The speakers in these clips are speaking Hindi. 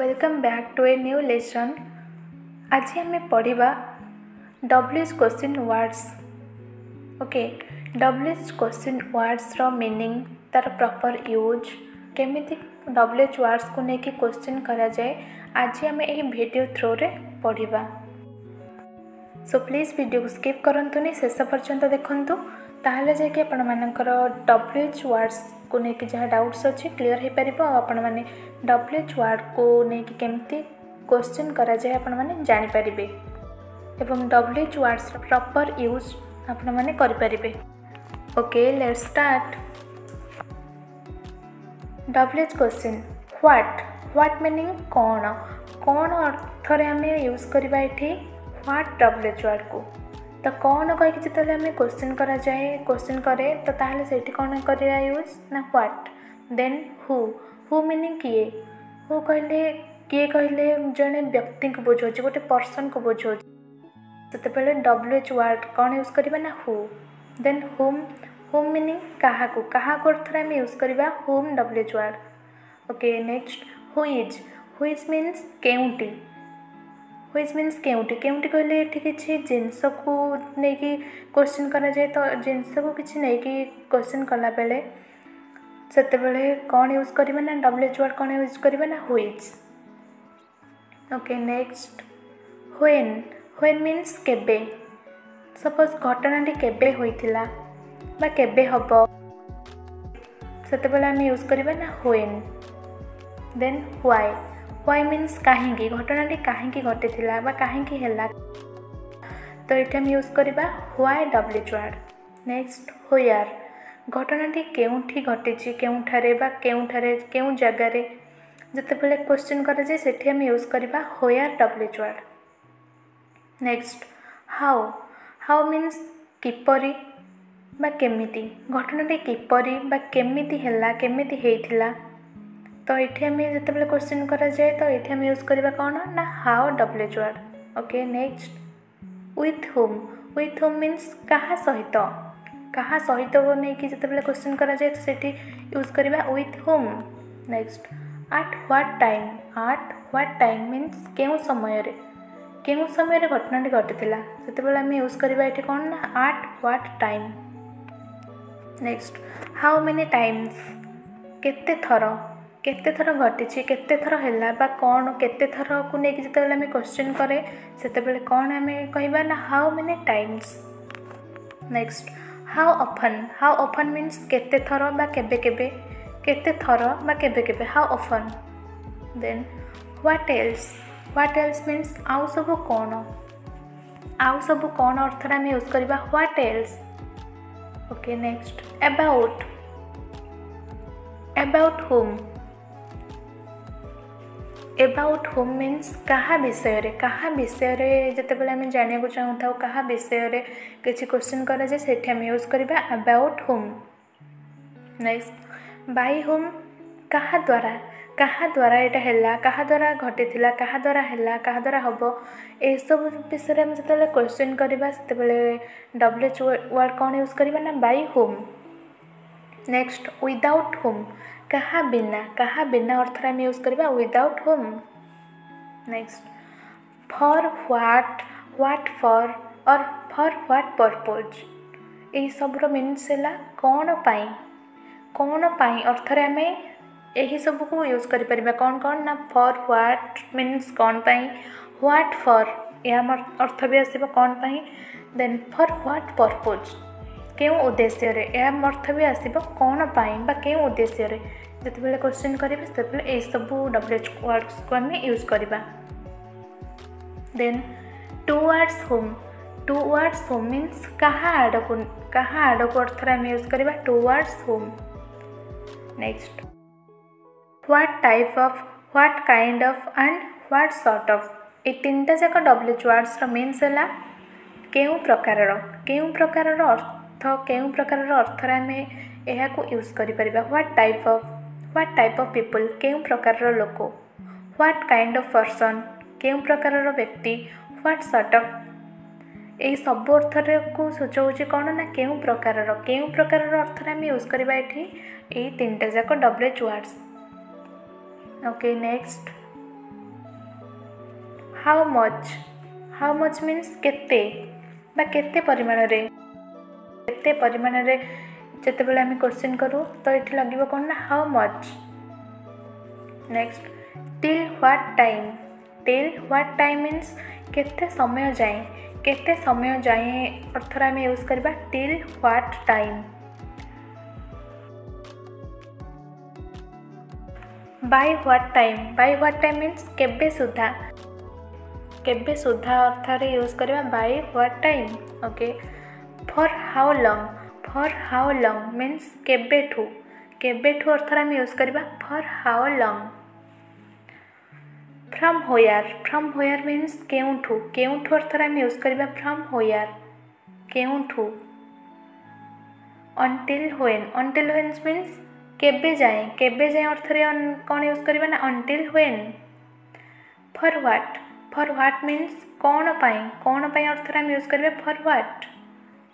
Welcome back to a new lesson आज आम पढ़ा W H question words okay W H question words रिनिंग तार प्रपर यूज केमी डब्ल्यू एच वार्डस को लेकिन क्वेश्चन करा जाए आज आम एक भिडियो थ्रो रे पढ़ा सो प्लीज वीडियो को स्किप करूनी शेष पर्यटन देखूँ ताकि आपण डब्ल्यू एच वार्डस को लेकिन जहाँ डाउट्स अच्छे क्लीयर हो पार आपण मैंने डब्ल्यू एच वार्ड को लेकिन कमी क्वेश्चन कराए आपने जापर एवं W H words proper use आपने okay let start W H question what what meaning कौन कौन अर्थर आम यूज करवा ह्वाट डब्ल्यू एच वार्ड को तो कौन कहीकिल क्वेश्चन करा क्वेश्चन कै तो ताहले कौन कर यूज ना what then who who meaning किए हु कहले किए कहले जड़े व्यक्ति को बुझाऊँच गोटे पर्सन को बोझ से डब्ल्यू एच व्ड कौन यूज करवा ना हु देन हुम हुम मीनिंग क्या क्या अर्थ में यूज करवा हुम W H word okay next whose whose who is means केउटी which mean के केउटी कहले एठी किछि जिंस को लेकिन क्वेश्चन करा जाए तो जिनस को किसी नहीं कि क्वेश्चन कला बेले से कौन यूज करिबे ना डब्ल्यूएच वर्ड कोन यूज करवा ना which okay next when when means केबे सपोज घटना डी केबे होइतिला बा केबे हबो सेते बेले हम यूज करिबे ना when then why why means कहीं घटनाटी कहीं घटी कहीं तो ये आम यूज करवा व्वै डब्ल्यूच आर नेक्स्ट हुईआर घटनाटी के घटी के जगार जो जितेबले क्वेश्चन कराए से आम यूज करवा हुईआर डब्ल्यूच are next how how means किपर बामि घटनाटी किपर बामि केमिता তো ইথে আমি যেতিবালে কোয়েশ্চন করা যায় তো ইথে আমি ইউজ করিবা কোন না how হোয় W word okay next with whom with whom means কাহ সহিত কাহ সহিত বনে কি যেতিবালে কোয়েশ্চন করা যায় তো সেটি ইউজ করিবা with whom next at what time at what time means কেও সময়রে কেও সময়রে ঘটনাটি ঘটিতলা যেতিবালে আমি ইউজ করিবা ইটি কোন না at what time next how many times কিততে থর କେତେଥର ଘଟିଛି କେତେଥର ହେଲା ବା କ'ଣ କେତେଥରକୁ ନେଇକି ଯେତେବେଳେ ଆମେ କୋଶ୍ଚିନ୍ କରେ ସେତେବେଳେ କ'ଣ ଆମେ କହିବା ନା how many times next how often how often means କେତେଥର ବା କେବେ କେବେ କେତେଥର ବା କେବେ କେବେ how often then what else what else means ଆଉ ସବୁ କ'ଣ ଆଉ ସବୁ କ'ଣ ଅର୍ଥରେ ଆମେ ୟୁଜ୍ କରିବା what else okay next about about whom about whom means କାହା ବିଷୟରେ କାହା ବିଷୟରେ ଯେତେବେଳେ ଆମେ ଜାଣିବାକୁ ଚାହୁଁଥାଉ କାହା ବିଷୟରେ କିଛି କ୍ୱେଶ୍ଚିନ୍ କରାଯାଏ ସେଠି ଆମେ ୟୁଜ୍ କରିବା about whom nice by whom କାହା ଦ୍ୱାରା କାହା ଦ୍ୱାରା ଏଇଟା ହେଲା କାହା ଦ୍ୱାରା ଘଟିଥିଲା କାହା ଦ୍ୱାରା ହେଲା କାହା ଦ୍ୱାରା ହେବ ଏସବୁ ବିଷୟରେ ଆମେ ଯେତେବେଳେ କ୍ୱେଶ୍ଚିନ୍ କରିବା ସେତେବେଳେ ଡବ୍ଲ୍ୟୁଏଚ୍ ୱାର୍ଡ଼ କ'ଣ ୟୁଜ୍ କରିବା ନା by whom next without whom कहा बिना कहा बिना अर्थर आम यूज करवा without whom next for what what for और फर ह्वाट पर्पज यही सब मीनस है कौन पाई कौन पाई अर्थर आम यही सब कुछ यूज कर कौन कौन ना फर ह्वाट मीनस कौन पाई ह्वाट फर यह अर्थ भी आसपाई देन फर ह्वाट पर्पज କେଉଁ ଉଦ୍ଦେଶ୍ୟରେ ଏହା ଅର୍ଥ ବି ଆସିବ କ'ଣ ପାଇଁ ବା କେଉଁ ଉଦ୍ଦେଶ୍ୟରେ ଯେତେବେଳେ କ୍ୱେଶ୍ଚିନ୍ କରିବେ ସେତେବେଳେ ଏହିସବୁ ଡବ୍ଲ୍ୟୁ ଏଚ୍ ୱାର୍ଡ଼ସ୍କୁ ଆମେ ୟୁଜ୍ କରିବା then towards whom towards whom means କାହା ଆଡ଼କୁ କାହା ଆଡ଼କୁ ଅର୍ଥରେ ଆମେ ୟୁଜ୍ କରିବା towards whom next what type of what kind of and what sort of ଏଇ ତିନିଟା ଯାକ ଡବ୍ଲ୍ୟୁ ୱାର୍ଡ଼ସ୍ର ମିନ୍ସ ହେଲା କେଉଁ ପ୍ରକାରର କେଉଁ ପ୍ରକାରର ଅର୍ଥ ତ କେଉଁ ପ୍ରକାରର ଅର୍ଥରେ ଆମେ ଏହାକୁ ୟୁଜ୍ କରିପାରିବା what type of what type of people କେଉଁ ପ୍ରକାରର ଲୋକ ହ୍ୱାଟ୍ କାଇଣ୍ଡ ଅଫ୍ ପର୍ସନ୍ କେଉଁ ପ୍ରକାରର ବ୍ୟକ୍ତି ହ୍ୱାଟ୍ ସର୍ଟ ଅଫ୍ ଏଇ ସବୁ ଅର୍ଥକୁ ସୂଚଉଛି କ'ଣ ନା କେଉଁ ପ୍ରକାରର କେଉଁ ପ୍ରକାରର ଅର୍ଥରେ ଆମେ ୟୁଜ୍ କରିବା ଏଠି ଏଇ ତିନିଟା ଯାକ W H words okay next how much how much means କେତେ ବା କେତେ ପରିମାଣରେ कते परिमाण रे जत बेले क्वेश्चन करूँ तो ये लगे कौन ना how much next till what time till what time means के समय जाए के समय जाए अर्थर आम यूज करबा till what time by what time by what time means केबे सुधा केबे सुधा अर्थर यूज करबा by what time okay okay. For how long for how long means केवेठू केवेठू अर्थर आम यूज करवा for how long from where from where means के केउठू आम यूज करवा from where केउठू until when until when means केबे जाए केबे जाए अर्थर कौन यूज करवा until when for what for what means कौन पाई कौन पाई अर्थर आम यूज करवा for what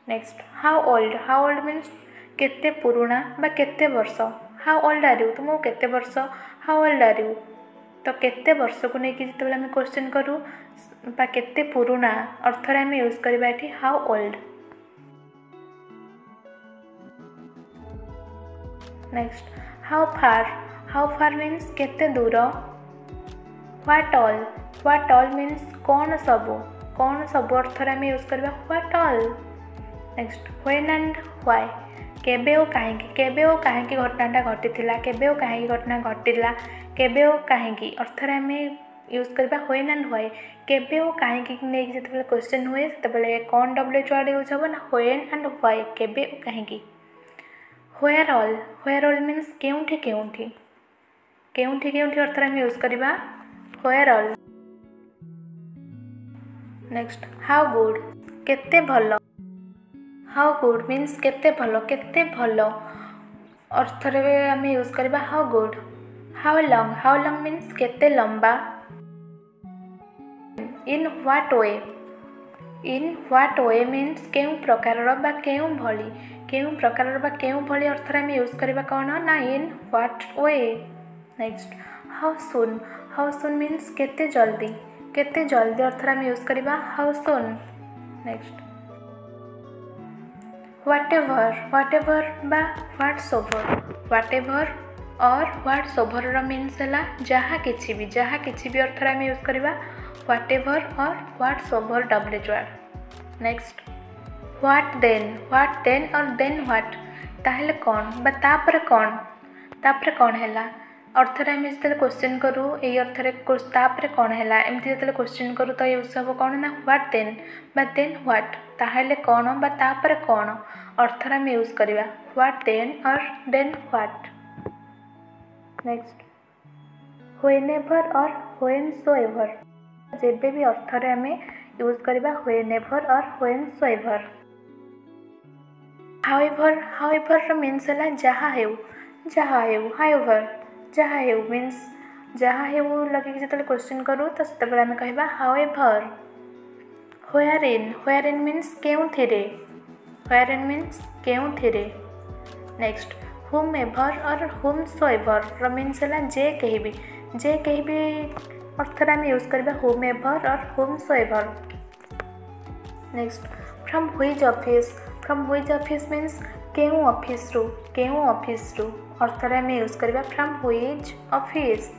next how old how old means के पुणा के बर्ष हाउ ओल्ड आर यू तुम केते वर्ष हाउ ओल्ड आर यू तो केते वर्ष को लेकिन जो आम क्वेश्चन करूँ के पुणा अर्थर आम यूज करवा how old next how far how far means के दूर what all what all means कौन सब कौन सब अर्थर आम यूज करवा what all next when and where के कहीं के कहीं घटनाटा घटी के कहीं घटना घटला के कहीं अर्थ आम यूज करवा व्वेन एंड व्वे के कहीं जो क्वेश्चन हुए से कौन डब्ल्यू चुआ यूज हम ना व्वेन एंड व्वे के कहीं where all where all mean के अर्थ आम यूज करवा where all next how good के हाउ गुड मीन्स के भल के भल अर्थर आम यूज करवा how good how long how long means के लंबा इन what way in what way means के प्रकार भली के प्रकार भली अर्थर आम यूज करवा कौन ना in what way next how soon how soon mean के जल्दी के जल्दी अर्थर आम यूज करवा how soon next whatever whatever बा ह्वाट्स ओभर व्हाट एवर और ह्वाट्स ओभरर मीन्स है जहा किसी भी जहाँ किसी भी अर्थ आम यूज करवा ह्वाट एवर और whatsoever डब्ल्यूज war next what then what then और देन ह्वाट ताल कौन बापर कौन तापर कौन है अर्थर आम जो क्वेश्चन करूँ ये अर्थर तापर कौन है एमती जो क्वेश्चन करूँ तो ये सब कौन ना ह्वाट देन दे ह्वाट ताल कौन तापर कौन अर्थर आम यूज करवा ह्वाट देन और then what next whenever और ह्वेन सो एभर जब भी अर्थर आम यूज करवा ह्वेन और ह्वेन सो ever however however means है जहाँ हो जहाँ हो जहा हे मीनस जहाँ हे लगे जो क्वेश्चन करूँ तो से आम कह how ever हुआर in हुआर in means के हुआर इन मीनस के नेक्स्ट हुम एभर और हुम सो एभर रीन्स है जे कह जे कह भी अर्थर आम यूज करने हुम एभर और whomsoever next from whose office from whose office means କେଉଁ ଅଫିସ୍ରୁ କେଉଁ ଅଫିସ୍ରୁ ଅର୍ଥରେ ଆମେ ୟୁଜ୍ କରିବା ଫ୍ରମ୍ ହୁଇଜ୍ ଅଫିସ୍